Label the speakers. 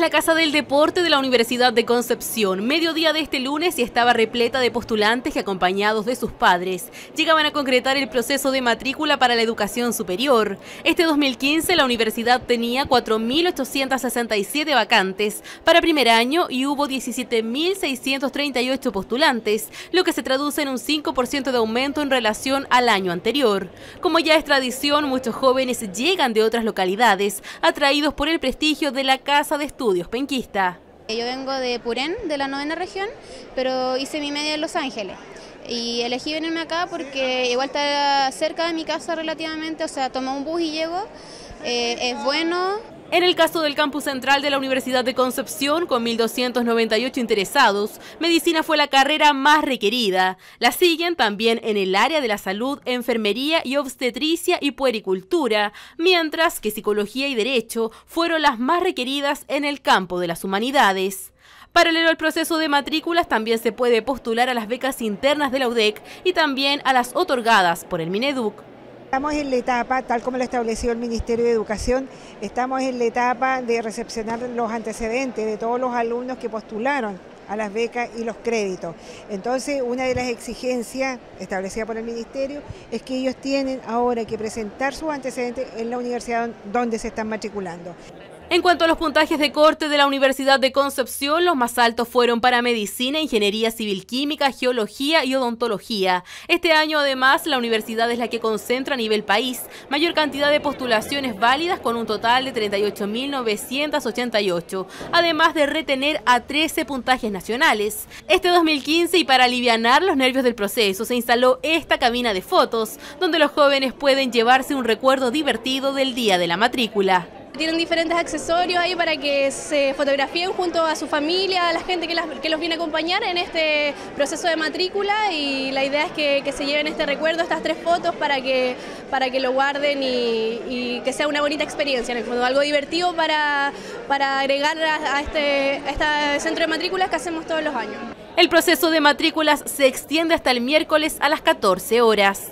Speaker 1: La Casa del Deporte de la Universidad de Concepción, mediodía de este lunes y estaba repleta de postulantes que acompañados de sus padres llegaban a concretar el proceso de matrícula para la educación superior. Este 2015 la universidad tenía 4.867 vacantes para primer año y hubo 17.638 postulantes, lo que se traduce en un 5% de aumento en relación al año anterior. Como ya es tradición, muchos jóvenes llegan de otras localidades, atraídos por el prestigio de la Casa de Estudios estudios penquista.
Speaker 2: Yo vengo de Purén, de la novena región, pero hice mi media en Los Ángeles. Y elegí venirme acá porque igual está cerca de mi casa relativamente, o sea, tomo un bus y llego. Eh, es bueno,
Speaker 1: en el caso del campus central de la Universidad de Concepción, con 1.298 interesados, medicina fue la carrera más requerida. La siguen también en el área de la salud, enfermería y obstetricia y puericultura, mientras que psicología y derecho fueron las más requeridas en el campo de las humanidades. Paralelo al proceso de matrículas, también se puede postular a las becas internas de la UDEC y también a las otorgadas por el Mineduc.
Speaker 3: Estamos en la etapa, tal como lo estableció el Ministerio de Educación, estamos en la etapa de recepcionar los antecedentes de todos los alumnos que postularon a las becas y los créditos. Entonces, una de las exigencias establecidas por el Ministerio es que ellos tienen ahora que presentar sus antecedentes en la universidad donde se están matriculando.
Speaker 1: En cuanto a los puntajes de corte de la Universidad de Concepción, los más altos fueron para Medicina, Ingeniería Civil Química, Geología y Odontología. Este año, además, la universidad es la que concentra a nivel país mayor cantidad de postulaciones válidas con un total de 38.988, además de retener a 13 puntajes nacionales. Este 2015, y para aliviar los nervios del proceso, se instaló esta cabina de fotos, donde los jóvenes pueden llevarse un recuerdo divertido del día de la matrícula.
Speaker 4: Tienen diferentes accesorios ahí para que se fotografíen junto a su familia, a la gente que, los viene a acompañar en este proceso de matrícula y la idea es que, se lleven este recuerdo, estas tres fotos para que, para que lo guarden y, que sea una bonita experiencia, en el fondo, algo divertido para, para agregar a, este, a este centro de matrículas que hacemos todos los años.
Speaker 1: El proceso de matrículas se extiende hasta el miércoles a las 14 horas.